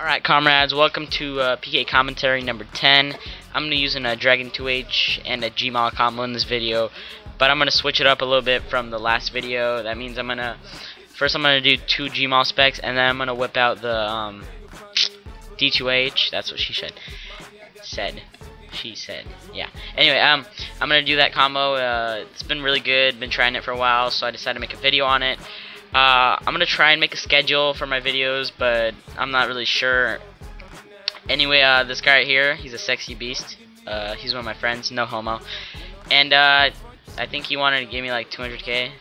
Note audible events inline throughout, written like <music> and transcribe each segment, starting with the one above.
Alright, comrades, welcome to uh, PK Commentary number 10. I'm going to be using a Dragon 2H and a Gmaul combo in this video, but I'm going to switch it up a little bit from the last video. That means I'm going to, first I'm going to do two Gmaul specs, and then I'm going to whip out the um, D2H. That's what she said. Said. She said. Yeah. Anyway, um, I'm going to do that combo. Uh, it's been really good. Been trying it for a while, so I decided to make a video on it. Uh, I'm gonna try and make a schedule for my videos, but I'm not really sure. Anyway, uh, this guy right here, he's a sexy beast. Uh, he's one of my friends, no homo. And uh, I think he wanted to give me like 200k.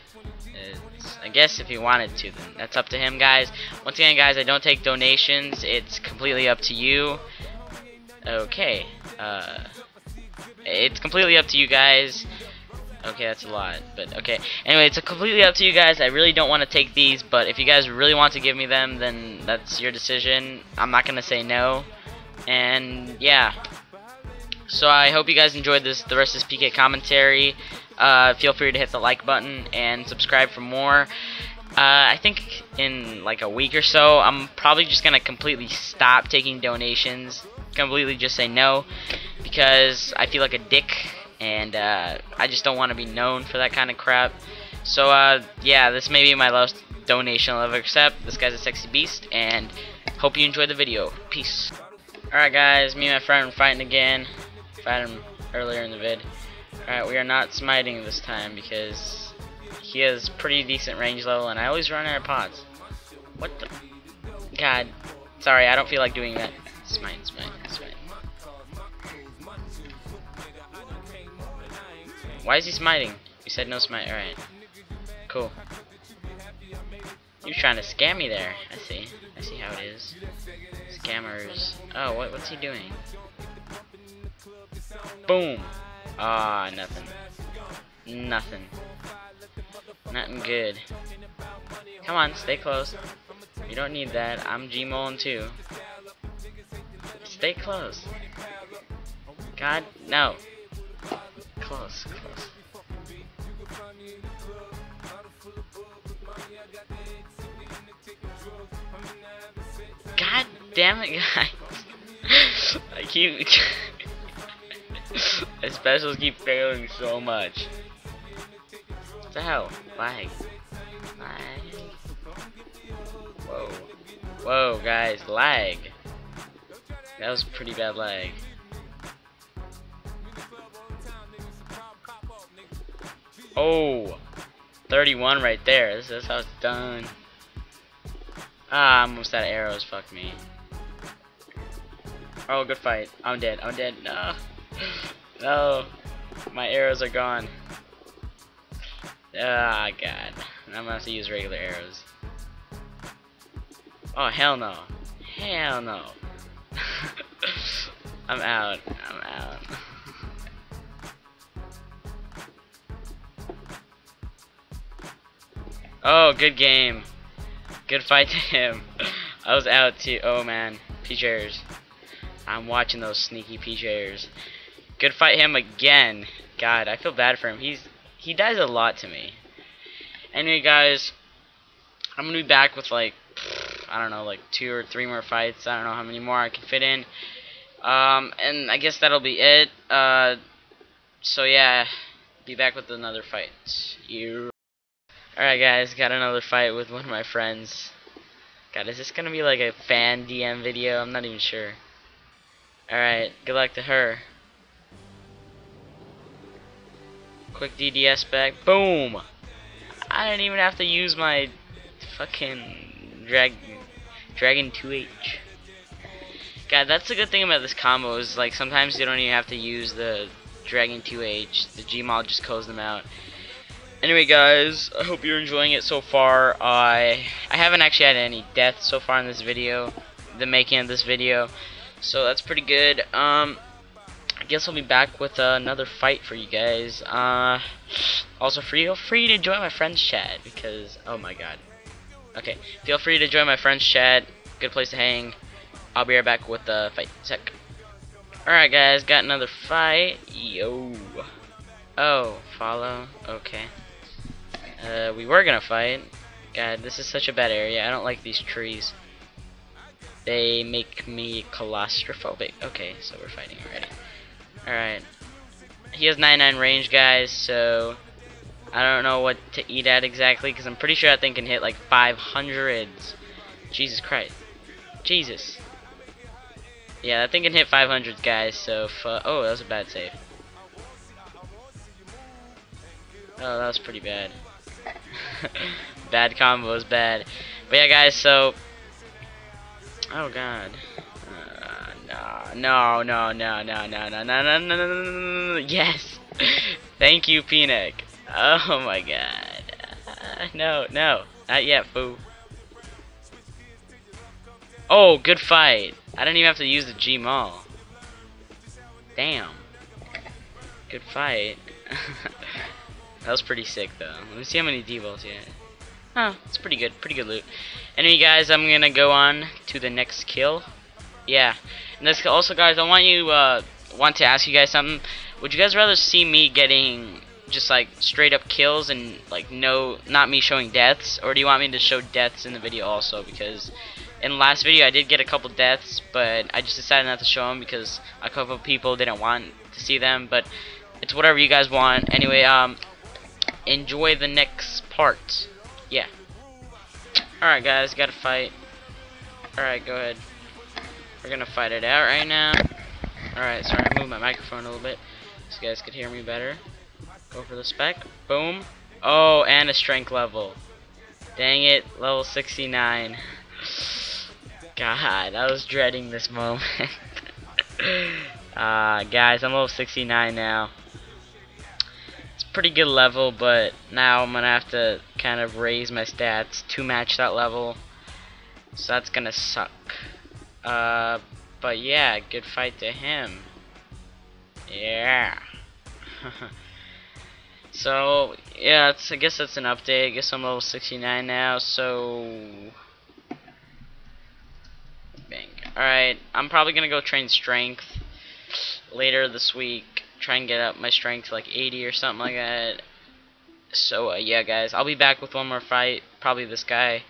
It's, I guess if he wanted to, then that's up to him, guys. Once again, guys, I don't take donations. It's completely up to you. Okay. Uh, it's completely up to you guys. Okay, that's a lot, but okay. Anyway, it's completely up to you guys. I really don't want to take these, but if you guys really want to give me them, then that's your decision. I'm not gonna say no. And yeah. So I hope you guys enjoyed this, the rest of this PK commentary. Uh, feel free to hit the like button and subscribe for more. Uh, I think in like a week or so, I'm probably just gonna completely stop taking donations. Completely just say no, because I feel like a dick and uh, I just don't want to be known for that kind of crap. So uh, yeah, this may be my last donation I'll ever accept. This guy's a sexy beast, and hope you enjoyed the video. Peace. Alright guys, me and my friend fighting again. Fight him earlier in the vid. Alright, we are not smiting this time because he has pretty decent range level, and I always run out of pods. What the? God. Sorry, I don't feel like doing that. Smite, smite, Why is he smiting? You said no smite. Alright. Cool. You're trying to scam me there. I see. I see how it is. Scammers. Oh, what, what's he doing? Boom. Ah, nothing. Nothing. Nothing good. Come on, stay close. You don't need that. I'm G Gmauling too. Stay close. God, no. Close, close. God damn it, <laughs> guys. I keep... <laughs> My specials keep failing so much. What the hell? Lag. Lag. Whoa. Whoa, guys. Lag. That was pretty bad lag. Oh, 31 right there. This is how it's done. Ah, I'm almost out of arrows. Fuck me. Oh, good fight. I'm dead. I'm dead. No. <gasps> No. My arrows are gone. Ah, God. I'm gonna have to use regular arrows. Oh, hell no. Hell no. <laughs> I'm out. I'm Oh, good game. Good fight to him. <laughs> I was out too. Oh man, PJers. I'm watching those sneaky PJers. Good fight him again. God, I feel bad for him. He's he dies a lot to me. Anyway, guys, I'm gonna be back with like I don't know, like two or three more fights. I don't know how many more I can fit in. Um, and I guess that'll be it. Uh, so yeah, be back with another fight. You. Alright guys, got another fight with one of my friends. God, is this gonna be like a fan DM video? I'm not even sure. Alright, good luck to her. Quick DDS back. Boom! I didn't even have to use my fucking drag Dragon 2H. God, that's the good thing about this combo is like sometimes you don't even have to use the Dragon 2H. The Gmaul just calls them out. Anyway, guys, I hope you're enjoying it so far. I I haven't actually had any deaths so far in this video, the making of this video, so that's pretty good. Um, I guess I'll be back with uh, another fight for you guys. Uh, also, feel free to join my friends chat because oh my god. Okay, feel free to join my friends chat. Good place to hang. I'll be right back with the fight. Sec. Alright, guys, got another fight. Yo. Oh, follow. Okay. Uh, we were gonna fight. God, this is such a bad area. I don't like these trees. they make me claustrophobic. Okay, so we're fighting already. Alright. He has 99 range, guys, so I don't know what to eat at exactly, because I'm pretty sure that thing can hit like 500s. Jesus Christ. Jesus. Yeah, that thing can hit 500s, guys, so... oh, that was a bad save. Oh, that was pretty bad. Bad combo is bad. But yeah, guys, so... Oh, God. Uh, no, no, no, no, no, no, no, no, no, no, no, no, no, yes! Thank you, Peanut. Oh, my God. Uh, no, no. Not yet, foo. Oh, good fight. I didn't even have to use the G-Maul. Damn. Good fight. That was pretty sick, though. Let me see how many D-balls you had. Oh, it's pretty good. Pretty good loot. Anyway, guys, I'm going to go on to the next kill. Yeah. And this, also, guys, I want you, uh, want to ask you guys something. Would you guys rather see me getting just, like, straight up kills and, like, no, not me showing deaths? Or do you want me to show deaths in the video also? Because in the last video, I did get a couple deaths, but I just decided not to show them because a couple people didn't want to see them. But it's whatever you guys want. Anyway, um, enjoy the next part. Yeah. Alright guys, gotta fight. Alright, go ahead. We're gonna fight it out right now. Alright, sorry, I moved my microphone a little bit so you guys could hear me better. Go for the spec. Boom. Oh, and a strength level. Dang it, level 69. <sighs> God, I was dreading this moment. uh, <laughs> guys, I'm level 69 now pretty good level, but now I'm going to have to kind of raise my stats to match that level. So that's going to suck. Uh, but yeah, good fight to him. Yeah. <laughs> so, yeah, I guess that's an update. I guess I'm level 69 now, so... Bang. Alright, I'm probably going to go train strength later this week try and get up my strength to like 80 or something like that. So uh, yeah, guys, I'll be back with one more fight, probably this guy,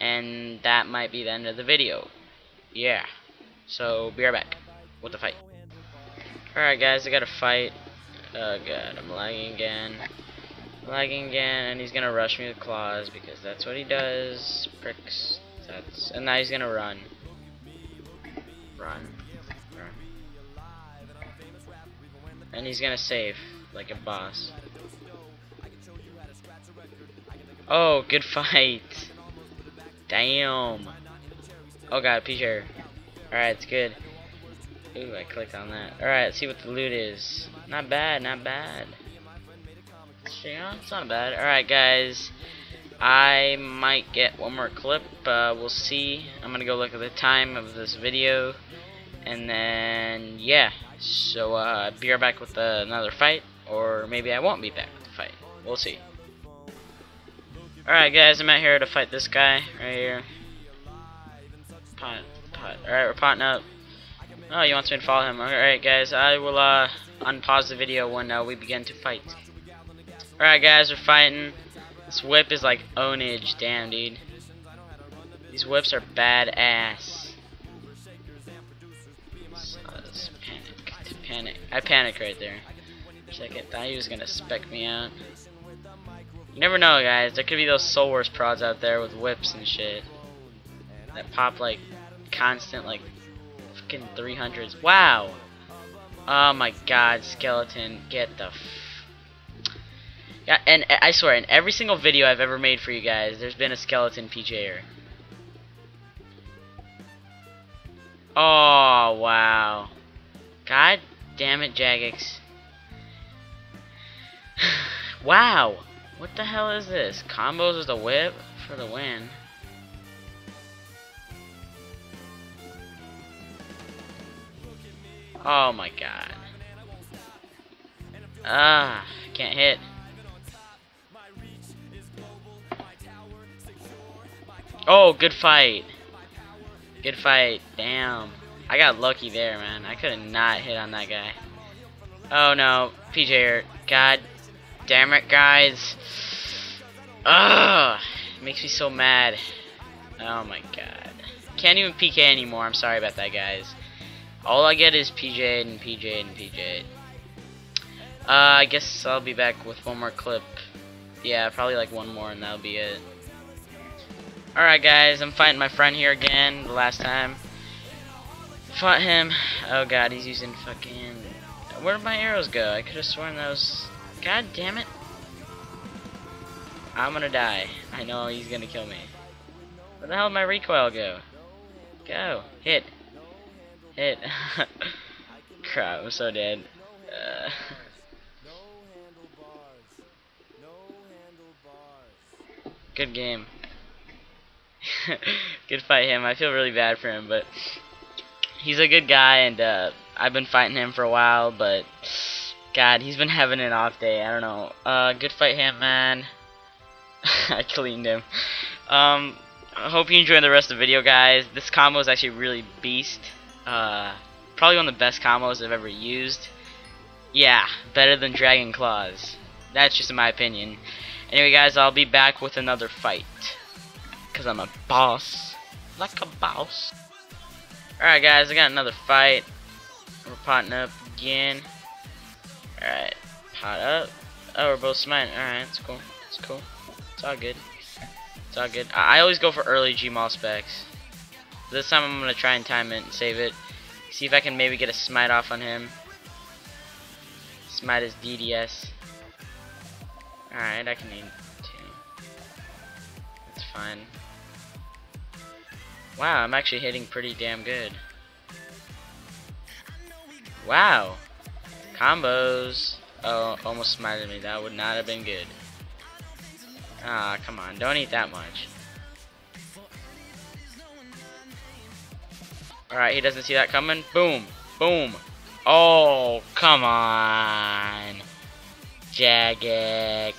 and that might be the end of the video. Yeah. So be right back with the fight. Alright guys, I got a fight. Oh god, I'm lagging again. Lagging again, and he's gonna rush me with claws because that's what he does. Pricks. That's and now he's gonna run. Run. And he's gonna save, like a boss. Oh, good fight. Damn. Oh god, PJ. Alright, it's good. Ooh, I clicked on that. Alright, let's see what the loot is. Not bad, not bad. Yeah, it's not bad. Alright, guys. I might get one more clip. Uh, we'll see. I'm gonna go look at the time of this video. And then, yeah. So, uh, be right back with uh, another fight, or maybe I won't be back with the fight. We'll see. Alright, guys, I'm out here to fight this guy right here. Pot, pot. Alright, we're potting up. Oh, he wants me to follow him. Alright, guys, I will uh, unpause the video when uh, we begin to fight. Alright, guys, we're fighting. This whip is like ownage. Damn, dude. These whips are badass. Panic. I panic right there. Second, thought he was gonna spec me out. You never know, guys. There could be those Soul Wars prods out there with whips and shit that pop like constant, like fucking 300s. Wow. Oh my God, skeleton, get the. yeah, and I swear, in every single video I've ever made for you guys, there's been a skeleton PJer. Oh wow. God damn it, Jagex. <sighs> wow! What the hell is this? Combos with the whip for the win. Oh my god. Ah, can't hit. Oh, good fight. Good fight. Damn. I got lucky there, man. I could have not hit on that guy. Oh no, PJ, god damn it, guys. Ugh, makes me so mad. Oh my god. can't even PK anymore. I'm sorry about that, guys. All I get is PJ and PJ and PJ. Uh, I guess I'll be back with one more clip. Yeah, probably like one more and that'll be it. Alright guys, I'm fighting my friend here again, the last time. Fought him. Oh god, he's using fucking... Where did my arrows go? I could have sworn was... God damn it. I'm gonna die. I know he's gonna kill me. Where the hell did my recoil go? Go. Hit. Hit. <laughs> Crap, I'm so dead. Uh, <laughs> good game. <laughs> good fight him. I feel really bad for him, but he's a good guy, and uh, I've been fighting him for a while, but God, he's been having an off day. I don't know. Uh, good fight him, man. <laughs> I cleaned him. Um, I hope you enjoyed the rest of the video, guys. This combo is actually really beast. Uh, probably one of the best combos I've ever used. Yeah, better than Dragon Claws. That's just my opinion. Anyway, guys, I'll be back with another fight. Because I'm a boss. Like a boss. Alright, guys, I got another fight. We're potting up again. Alright, pot up. Oh, we're both smiting. Alright, it's cool. It's cool. It's all good. It's all good. I, I always go for early Gmaul specs. This time I'm going to try and time it and save it. See if I can maybe get a smite off on him. Smite his DDS. Alright, I can need two. That's fine. Wow, I'm actually hitting pretty damn good. Wow. Combos. Oh, almost smited me. That would not have been good. Ah, come on. Don't eat that much. Alright, he doesn't see that coming. Boom. Boom. Oh, come on. Jagex.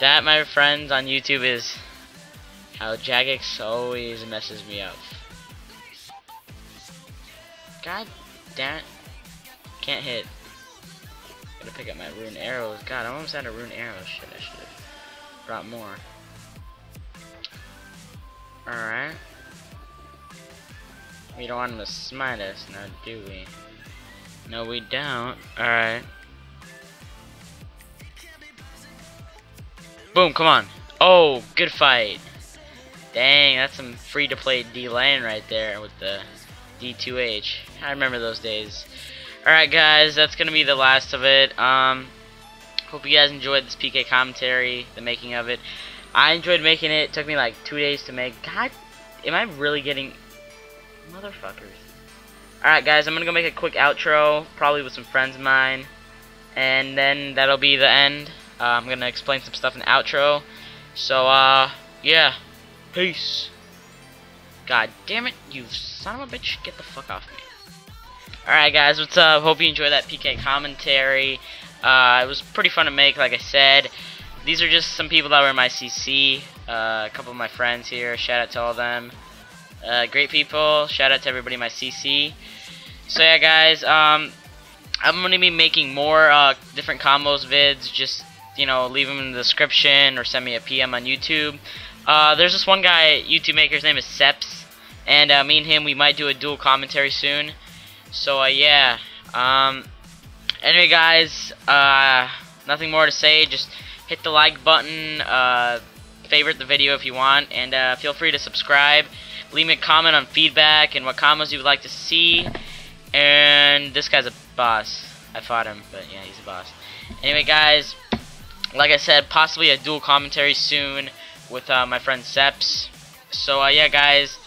That, my friends on YouTube, is how Jagex always messes me up. God damn. Can't hit. Gotta pick up my rune arrows. God, I almost had a rune arrow. Shit, I should have brought more. Alright. We don't want him to smite us now, do we? No, we don't. Alright. Boom, come on. Oh, good fight. Dang, that's some free-to-play D-Lane right there with the D2H. I remember those days. Alright guys, that's going to be the last of it. Um, hope you guys enjoyed this PK commentary, the making of it. I enjoyed making it. It took me like two days to make. God, am I really getting... Motherfuckers. Alright guys, I'm going to go make a quick outro, probably with some friends of mine. And then that'll be the end. Uh, I'm going to explain some stuff in the outro. So, uh, yeah. Peace. God damn it, you son of a bitch. Get the fuck off me. Alright guys, what's up? Hope you enjoyed that PK commentary. Uh, it was pretty fun to make, like I said. These are just some people that were in my CC. Uh, a couple of my friends here. Shout out to all of them. Uh, great people. Shout out to everybody in my CC. So yeah, guys. Um, I'm going to be making more uh, different combos vids. Just, you know, leave them in the description or send me a PM on YouTube. Uh, there's this one guy, YouTube maker. His name is Seps. And uh, me and him, we might do a dual commentary soon. So uh, yeah. Um, anyway, guys, uh, nothing more to say. Just hit the like button, uh, favorite the video if you want, and uh, feel free to subscribe. Leave me a comment on feedback and what combos you would like to see. And this guy's a boss. I fought him, but yeah, he's a boss. Anyway, guys, like I said, possibly a dual commentary soon with uh, my friend Seps. So uh, yeah, guys.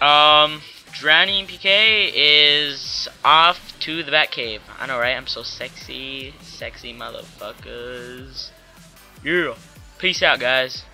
Um, Drowning PK is off to the Batcave. I know, right? I'm so sexy. Sexy motherfuckers. Yeah. Peace out, guys.